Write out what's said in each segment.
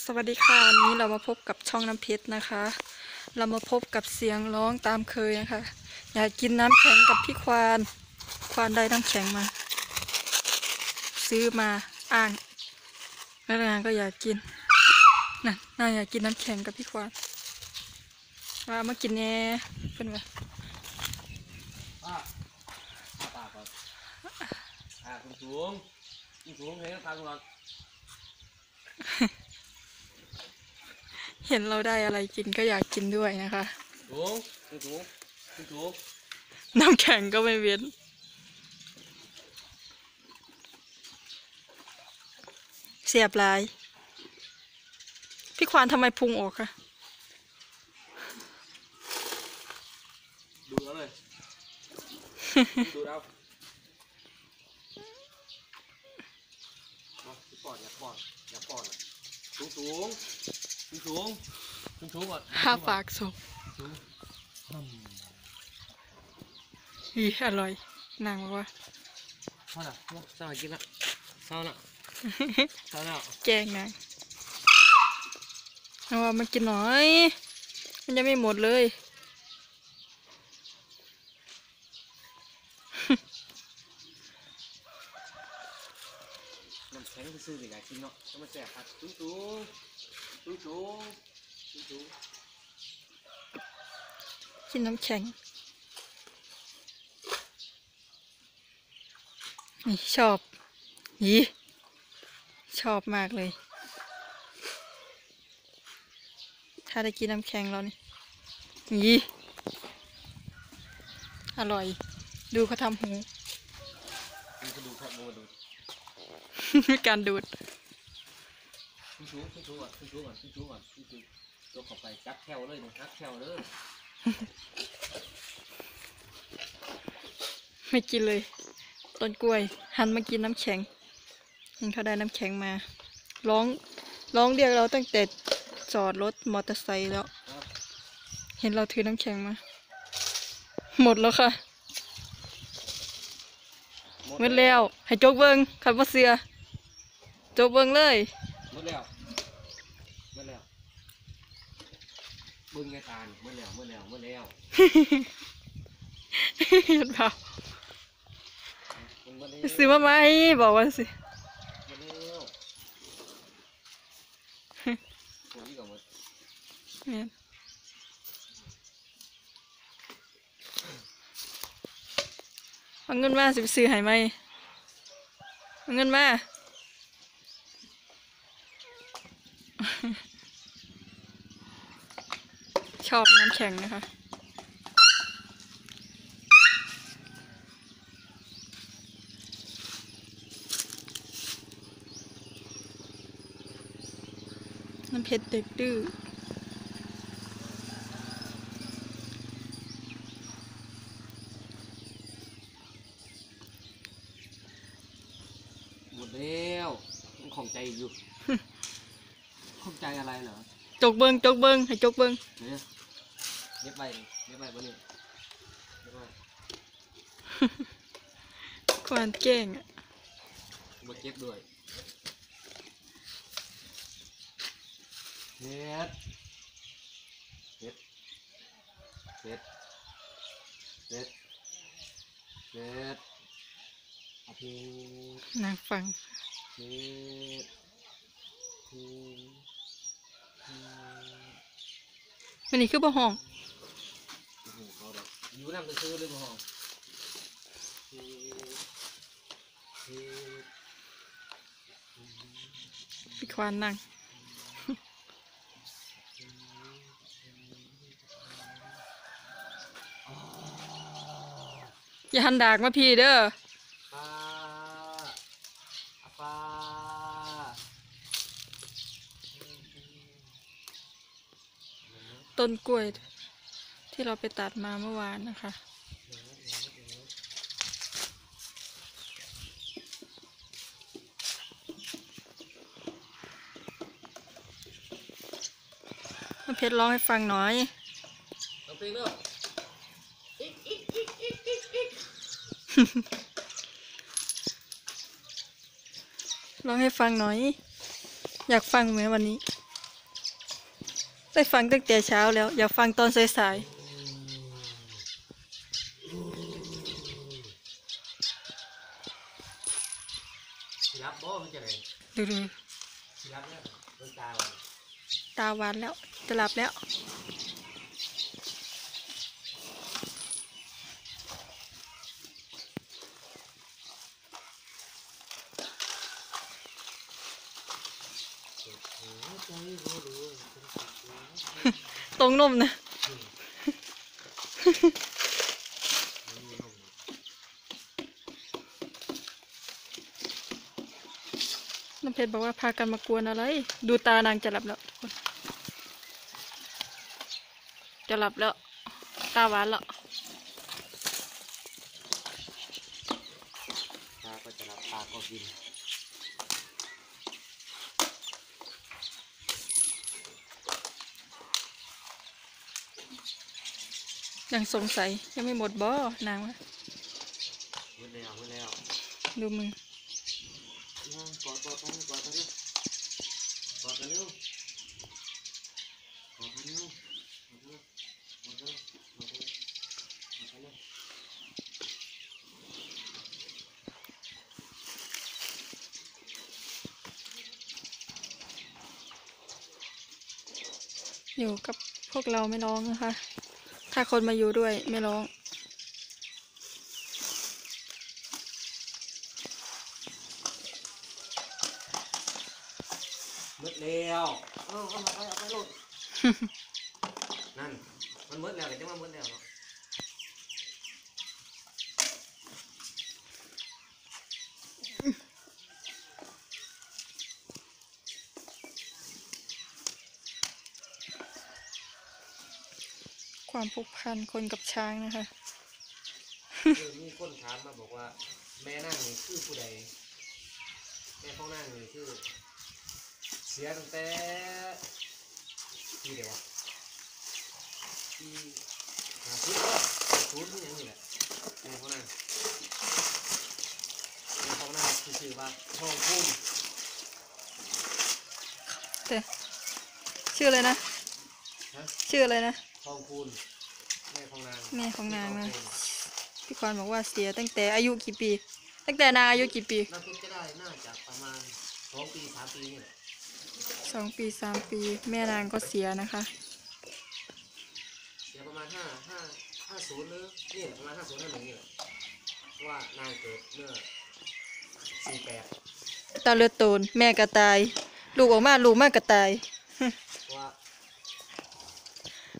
สวัสดีค่ะวันนี้เรามาพบกับช่องน้ำเพชรนะคะ เรามาพบกับเสียงร้องตามเคยนะคะ อยากกินน้ำแข็งกับพี่ควาน ควานได้น้ำแข็งมา ซื้อมาอ้างแล้วนางก็อยากกินน่ะนาอยากกินน้ำแข็งกับพี่ควานว่ามากินแน่เพื่อนว่าอ่าอ่าต่ออ่าสูงสูงสูงสูงเฮ้ยทางก่อ เห็นเราได้อะไรกินก็อยากกินด้วยนะคะสูงสูงสูงสูงสูงน้ำแข็งก็ไม่เว้นเสียบลาย พี่ควานทำไมพุงออกคะดูแล้วเลยดูเอาเอาอย่าป้อนอย่าป้อนอย่าป้อนสูงสูง สูงสูงสูงสูงก่อนห้าปากศพสูงอืมอีอร่อยนางบอกว่าเท่าไหร่เศร้ากินละเศร้าละเศร้าแล้วแกล้งนางเอาว่ามันกินหน่อย มันยังไม่หมดเลยน้ำแข็งซื้อๆอยากกินเนาะต้องมาแจกครับสูงสูง สูงสูงสูงสูงกินน้ำแข็ง นี่ชอบยีชอบมากเลย ถ้าได้กินน้ำแข็งแล้วนี่ยีอร่อย ดูเขาทำหูดูกระดูกครับดูกระดูกการดูด ขึ้นชูขึ้นชูก่อนขึ้นชูก่อนขึ้นชูก่อนขึ้นชูยกเข้าไปจับแถวเลยนะจับแถวเลยไม่กินเลย ต้นกล้วย หันมากินน้ำแข็งเห็นเขาได้น้ำแข็งมา ร้องร้องเรียกเราตั้งแต่จอดรถมอเตอร์ไซค์แล้วครับเห็นเราถือน้ำแข็งมา หมดแล้วค่ะหมดแล้ว ให้โจกเบิงขับว่าเสือโจกเบิงเลยหมดแล้วหมดแล้ว บึงไงตาลหมดแล้วหมดแล้วหมดแล้วเห็นเปล่ามันหมดแล้วซื้อมาไหมบอกว่าสิหมดแล้วโอ้ยกับหมดเนี่ยเอาเงินมาสิไปซื้อให้ไหมเอาเงินมาช อบน้ำแข็งนะคะ น้ำเพชรเด็กดื้อหมดแล้วมันของใจอยู่ ของใจอะไรเหรอ จกเบิงจกเบิงให้จกเบิงเนี่ย เย็บไปเย็บไปบนนี้เย็บไปควานแกล้งอะบดเจ็บด้วยเฮ็ดเฮ็ดเฮ็ดเฮ็ดเฮ็ดอาทิตย์นางฟังเฮ็ดเฮ็ดเฮ็ดวันนี้คือบ่ห้อง โอ้โหเขาแบบ อยู่น้ำซื้อๆเลยบ่ห้อเฮ็ดเฮ็ดพี่ควานนั่งอย่าหันดากมาพี่เด้อปลาปลาต้นกล้วย ที่เราไปตัดมาเมื่อวานนะคะน้ำเพชรร้องให้ฟังหน่อยต้องตีเนาะร้องให้ฟังหน่อย อยากฟังไหมวันนี้ ได้ฟังตั้งแต่เช้าแล้ว อยากฟังตอนสายสิ รับบ่มันจะไหนๆดูดูสิรับเนี่ยเบิ่งตาวันตาหวานแล้ว จะหลับแล้วตรงนมนะ น้ำเพ ชรบอกว่าพากันมากวนอะไร ดูตานางจะหลับแล้วทุกคน จะหลับแล้ว ตาหวานแล้วตาก็จะรับตาก็กินยังสงสัยยังไม่หมดบ่นางวะมืดแล้วมืดแล้วดูมือนั่ง กอดกอดกันกอดกันนะกอดกันเร็วกอดกันเร็วกอดกันเร็วกอดกันเร็วกอดกันเร็วกอดกันเร็วอยู่กับพวกเราไม่ร้องนะคะ ถ้าคนมาอยู่ด้วยไม่ร้อง มืดแล้วเอาเอาไปเอาไปโลดนั่น มันมืดแล้วแต่จังว่ามืดแล้วเนาะความผูกพันคนกับช้างนะคะ คือมีคนถามมาบอกว่า แม่นั่งนี่คือผู้ใด แม่พ่อนั่งนี่คือ เสียตั้งแต่ที่เดียววะที่หาชุดชุดที่ยังนี่แหละแม่พ่อนั่งแม่พ่อนั่งคือชื่อว่าทองพุ่มแต่ชื่ออะไรนะฮะชื่ออะไรนะทองพูนแม่ของนางแม่ของนางนะทอพูพี่ควานบอกว่าเสียตั้งแต่อายุกี่ปี ตั้งแต่นางอายุกี่ปีน่าคิดจะได้น่าจะประมาณสองปีสามปีนี่แหละ สองปีสามปี แม่นางก็เสียนะคะเดี๋ยวประมาณห้าห้าห้าศูนย์หรือนี่แหละประมาณห้าศูนย์ห้าหนึ่งนี่แหละเพราะว่านางเกิดเมื่อสี่แปดตาเลือดโตนแม่กระตาย ลูกออกมาลูกมากกระตาย เพราะว่า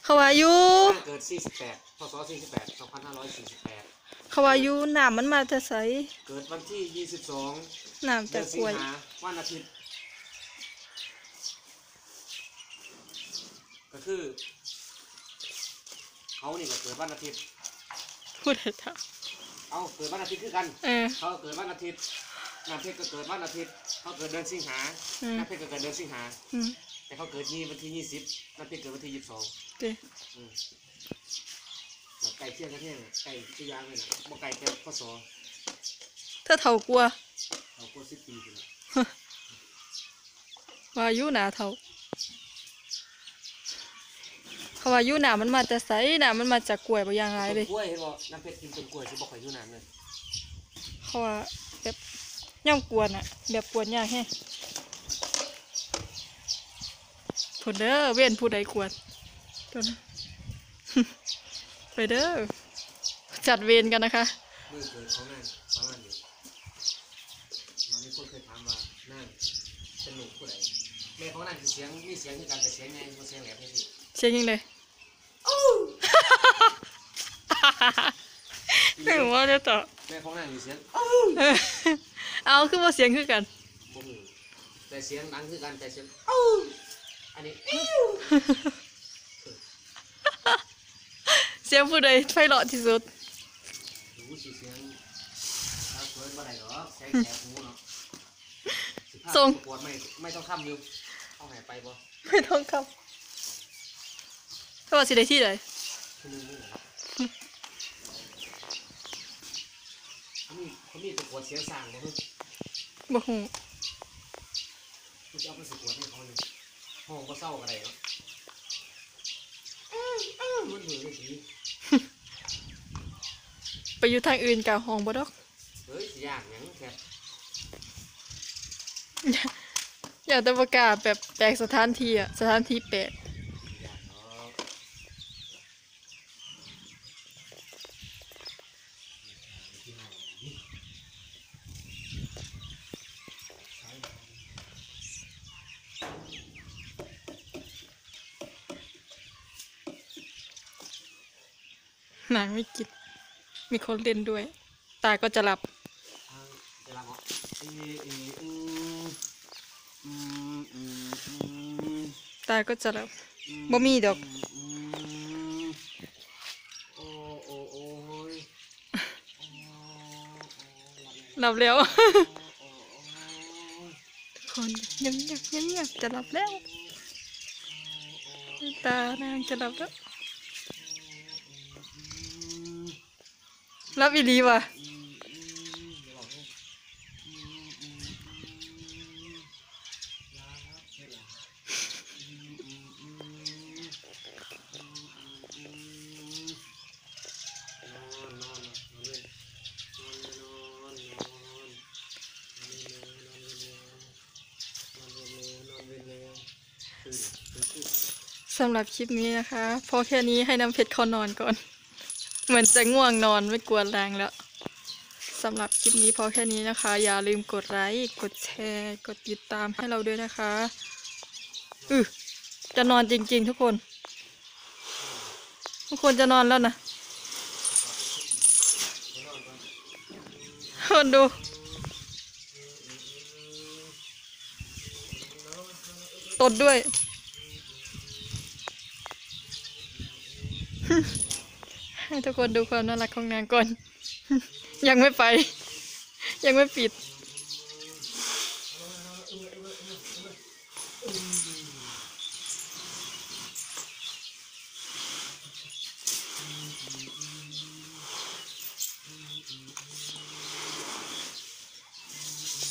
เขาว่าอายุนางเกิดสี่สิบแปดพศสี่สิบแปดสองพันห้าร้อยสี่สิบแปดเขาว่าอายุหนามมันมาจะใสเกิดวันที่ยี่สิบสองหนามเดืจะอนกสิงล้วย หาวันอาทิตย์ คือเขานี่ก็เกิดวันอาทิตย์ พูดให้ถามเอาเกิดวันอาทิตย์คือกัน เออ เขาเกิดวันอาทิตย์น้ำเพชรก็เกิดวันอาทิตย์ เขาเกิดเดือนสิงหาอืม น้ำเพชรก็เกิดเดือนสิงหา อืมแต่เขาเกิดยี่วันที่ยี่สิบน้ำเพชรเกิดวันที่ยี่สิบสองเด้อืมแล้วไก่เที่ยงกันเที่ยงไก่ที่ยางเลยนะบ่ไก่แต่ข้อสอเธอเท่ากลัวเขาก็สิบปีเลยว่าอายุหนาเท่า เขาว่าอายุหนามันมาแต่ใสหนามันมาจากกล้วยบางอย่างไรเลยกล้วยเห็นบ่น้ำเพชรกินต้นกล้วยที่บ่ค่อยอยู่นานเลยเขาว่าแบบย่ำกวนอะแบบกวนยากแฮะผลเด้อเว้นผู้ใดกวนตัวนะไปเด้อจัดเวรกันนะคะมือเกิดเขานั่นประมาณนี้มันมีคนเคยถามว่านั่นเป็นลูกผู้ใดแม่เขานั่นคือเสียงมีเสียงคือกันแต่เสียงไงมันเสียงแหลมแค่สิเชียงยิงเล ยไม่รู้ว่าจะต่อแม่เขานั่นมีเสียงเออเอาคือว่าเสียงคือกันบ่ฮู้แต่เสียงดังคือกันแต่เสียงอันนี้เสียงผู้ใดไฟเลาะที่สุดรู้สิเสียงถ้าเกินบ่ได้หรอกแสงแสบหูเนาะสิพาส่งประกวดไม่ไม่ต้องค้ำอยู่เอาไหนไปบ่ไม่ต้องครับเขาว่าสิได้ที่ใดคือนึงนี่แหละเขา มีเขามีประกวดเสียงสร้างบ่ฮึบ่ฮู้กูจะเอาไปประกวดให้เขานี่ห้องก็เศร้ากันได้เนาะมันเบื่อเลยสิไปอยู่ทางอื่นกะห้องบ่ดอกเฮ้ยสิยากหยังแค่อยากจะประกาศแบบแปลกสถานที่อะสถานที่แปลก ยากเนาะที่ไหนนี่ นางไม่กิน มีคนเล่นด้วย ตาก็จะหลับทางจะรับเหรอตาก็จะหลับบ่มีดอกหลับแล้วหลับแล้วโอ้โอ้โอ้ยทุกคนเงียบเงียบเงียบเงียบจะหลับแล้ว ตานางจะหลับแล้ว หลับอีลีว่ะสำหรับคลิปนี้นะคะ พอแค่นี้ให้น้ำเพชรเขานอนก่อน เหมือนจะง่วงนอนไม่กวนแรงแล้วสำหรับคลิปนี้พอแค่นี้นะคะ อย่าลืมกดไลค์กดแชร์ กดติดตามให้เราด้วยนะคะอือจะนอนจริง ๆ ทุกคน ทุกคนจะนอนแล้วนะคนดูตดด้วย ให้ทุกคนดูความน่ารักของนางก่อน ยังไม่ไป ยังไม่ปิด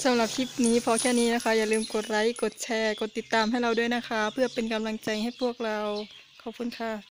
สำหรับคลิปนี้พอแค่นี้นะคะ อย่าลืมกดไลค์ กดแชร์ กดติดตามให้เราด้วยนะคะ เพื่อเป็นกำลังใจให้พวกเรา ขอบคุณค่ะ